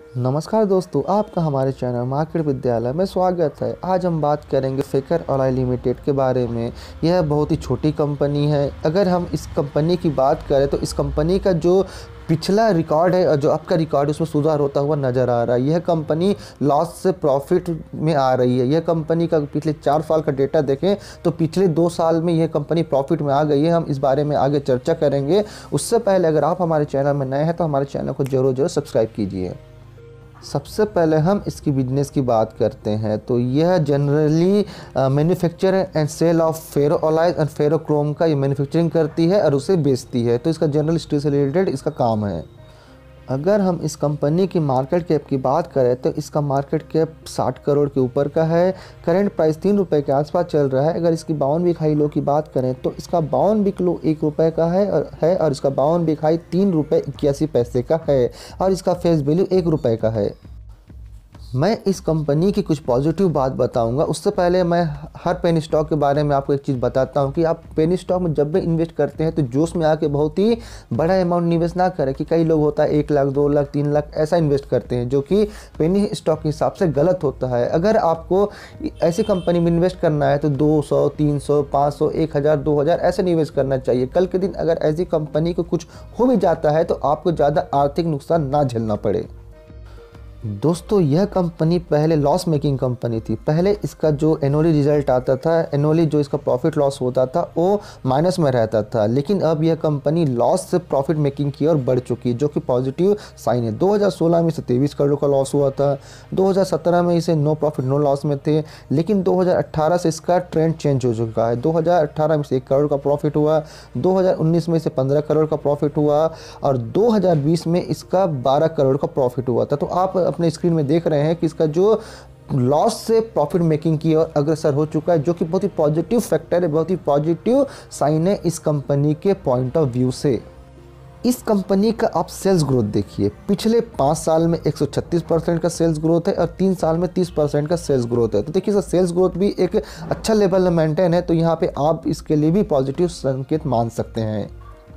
नमस्कार दोस्तों, आपका हमारे चैनल मार्केट विद्यालय में स्वागत है। आज हम बात करेंगे फेकर ऑयल लिमिटेड के बारे में। यह बहुत ही छोटी कंपनी है। अगर हम इस कंपनी की बात करें तो इस कंपनी का जो पिछला रिकॉर्ड है और जो आपका रिकॉर्ड उसमें सुधार होता हुआ नज़र आ रहा है। यह कंपनी लॉस से प्रॉफिट में आ रही है। यह कंपनी का पिछले चार साल का डेटा देखें तो पिछले दो साल में यह कंपनी प्रॉफिट में आ गई है। हम इस बारे में आगे चर्चा करेंगे। उससे पहले अगर आप हमारे चैनल में नए हैं तो हमारे चैनल को ज़रूर ज़रूर सब्सक्राइब कीजिए। सबसे पहले हम इसकी बिज़नेस की बात करते हैं तो यह generally manufacture and sale of ferro alloys and ferrochrome का ये मैन्युफैक्चरिंग करती है और उसे बेचती है। तो इसका जनरल स्टडी से रिलेटेड इसका काम है। अगर हम इस कंपनी की मार्केट कैप की बात करें तो इसका मार्केट कैप 60 करोड़ के ऊपर का है। करंट प्राइस तीन रुपये के आसपास चल रहा है। अगर इसकी बावन बिक हाई लो की बात करें तो इसका बावन बिक लो एक रुपये का है और है और इसका बावन बिक हाई तीन रुपये इक्यासी पैसे का है और इसका फेस वैल्यू एक रुपये का है। मैं इस कंपनी की कुछ पॉजिटिव बात बताऊँगा। उससे पहले मैं हर पेनी स्टॉक के बारे में आपको एक चीज़ बताता हूँ कि आप पेनी स्टॉक में जब भी इन्वेस्ट करते हैं तो जोश में आके बहुत ही बड़ा अमाउंट निवेश ना करें कि कई लोग होता है एक लाख, दो लाख, तीन लाख ऐसा इन्वेस्ट करते हैं, जो कि पेनी स्टॉक के हिसाब से गलत होता है। अगर आपको ऐसी कंपनी में इन्वेस्ट करना है तो दो सौ, तीन सौ, पाँच सौ, एक हज़ार, दो हज़ार ऐसे निवेश करना चाहिए। कल के दिन अगर ऐसी कंपनी को कुछ हो भी जाता है तो आपको ज़्यादा आर्थिक नुकसान ना झेलना पड़े। दोस्तों, यह कंपनी पहले लॉस मेकिंग कंपनी थी। पहले इसका जो एनुअली रिज़ल्ट आता था एनुअली जो इसका प्रॉफिट लॉस होता था, वो माइनस में रहता था। लेकिन अब यह कंपनी लॉस से प्रॉफिट मेकिंग की ओर बढ़ चुकी है, जो कि पॉजिटिव साइन है। 2016 में इसे तेईस करोड़ का लॉस हुआ था। 2017 में इसे नो प्रॉफिट नो लॉस में थे। लेकिन 2018 से इसका ट्रेंड चेंज हो चुका है। 2018 में इसे एक करोड़ का प्रॉफिट हुआ। 2019 में इसे 15 करोड़ का प्रॉफिट हुआ। और 2020 में इसका 12 करोड़ का प्रॉफिट हुआ था। तो आप अपने स्क्रीन में देख रहे हैं कि इसका जो लॉस से प्रॉफिट मेकिंग की ओर अग्रसर हो चुका है, जो कि बहुत ही पॉजिटिव फैक्टर है, बहुत ही पॉजिटिव साइन है इस कंपनी के पॉइंट ऑफ़ व्यू से। इस कंपनी का आप सेल्स ग्रोथ देखिए, पिछले पाँच साल में 136 परसेंट का सेल्स ग्रोथ है और तीन साल में 30 परसेंट का सेल्स ग्रोथ है। तो देखिए सर सेल्स ग्रोथ भी एक अच्छा लेवल में मेंटेन है तो यहाँ पे आप इसके लिए भी पॉजिटिव संकेत मान सकते हैं।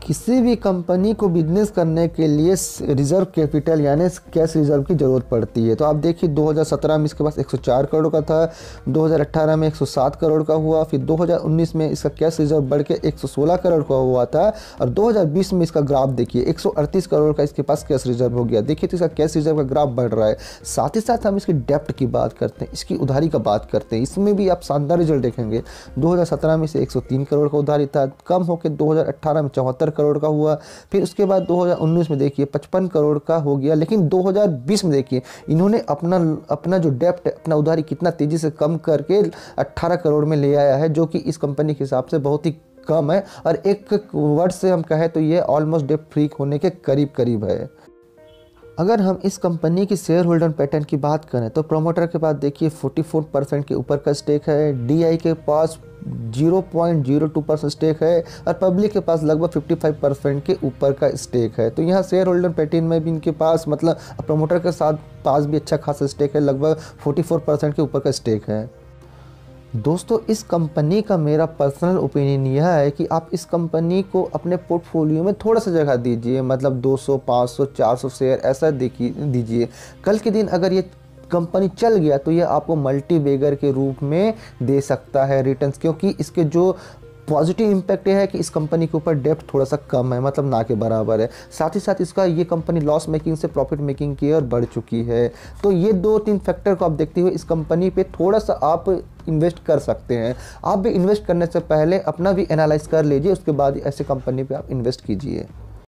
किसी भी कंपनी को बिज़नेस करने के लिए रिज़र्व कैपिटल यानी कैश रिज़र्व की ज़रूरत पड़ती है। तो आप देखिए 2017 में इसके पास 104 करोड़ का था 2018 में 107 करोड़ का हुआ, फिर 2019 में इसका कैश रिज़र्व बढ़ के 116 करोड़ का हुआ था, और 2020 में इसका ग्राफ देखिए 138 करोड़ का इसके पास कैश रिज़र्व हो गया। देखिए तो इसका कैश रिज़र्व का ग्राफ बढ़ रहा है। साथ ही साथ हम इसकी डेप्ट की बात करते हैं, इसकी उधारी का बात करते हैं। इसमें भी आप शानदार रिज़ल्ट देखेंगे, दो हज़ार सत्रह में इसे एक सौ तीन करोड़ का उधारी था, कम होकर दो हज़ार अठारह में चौहत्तर करोड़ का हुआ। फिर उसके बाद 2019 में देखिए 55 करोड़ का हो गया, लेकिन 2020 में देखिए, इन्होंने अपना अपना जो डेप्ट, अपना उधारी कितना तेज़ी से कम करके 18 करोड़ में ले आया है, जो कि इस कंपनी के हिसाब से बहुत ही कम है, और एक वर्ड से हम कहें तो ये ऑलमोस्ट डेप फ्री होने के करीब करीब है। अगर हम इस कंपनी की शेयर होल्डर पैटर्न की बात करें तो प्रोमोटर के पास देखिए 44 परसेंट के ऊपर का स्टेक है डी के पास 0.02 परसेंट स्टेक है और पब्लिक के पास लगभग 55 परसेंट के ऊपर का स्टेक है। तो यहाँ शेयर होल्डर पैटर्न में भी इनके पास मतलब प्रोमोटर के साथ पास भी अच्छा खासा स्टेक है लगभग 44 परसेंट के ऊपर का स्टेक है। दोस्तों इस कंपनी का मेरा पर्सनल ओपिनियन यह है कि आप इस कंपनी को अपने पोर्टफोलियो में थोड़ा सा जगह दीजिए मतलब 200, 500, 400 शेयर ऐसा दीजिए। कल के दिन अगर ये कंपनी चल गया तो ये आपको मल्टी बेगर के रूप में दे सकता है रिटर्न्स क्योंकि इसके जो पॉजिटिव इम्पैक्ट ये है कि इस कंपनी के ऊपर डेप्थ थोड़ा सा कम है मतलब ना के बराबर है। साथ ही साथ इसका ये कंपनी लॉस मेकिंग से प्रॉफिट मेकिंग की ओर बढ़ चुकी है। तो ये दो तीन फैक्टर को आप देखते हुए इस कंपनी पे थोड़ा सा आप इन्वेस्ट कर सकते हैं। आप भी इन्वेस्ट करने से पहले अपना भी एनालाइज कर लीजिए, उसके बाद ऐसे कंपनी पे आप इन्वेस्ट कीजिए।